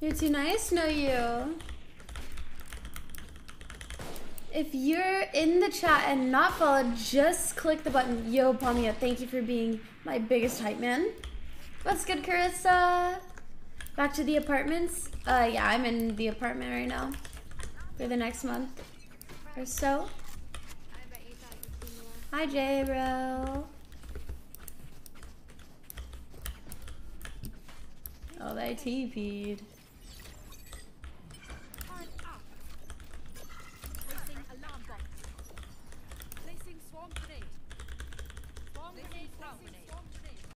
You're too nice, no you. If you're in the chat and not followed, just click the button. Yo, Pamia, thank you for being my biggest hype man. What's good, Carissa? Back to the apartments? Uh, yeah, I'm in the apartment right now. For the next month or so. Hi, J bro. Oh, they TP'd. Swarm grenade. Swarm grenade grenade.